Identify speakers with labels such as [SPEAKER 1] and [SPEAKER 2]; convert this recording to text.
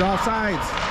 [SPEAKER 1] offsides.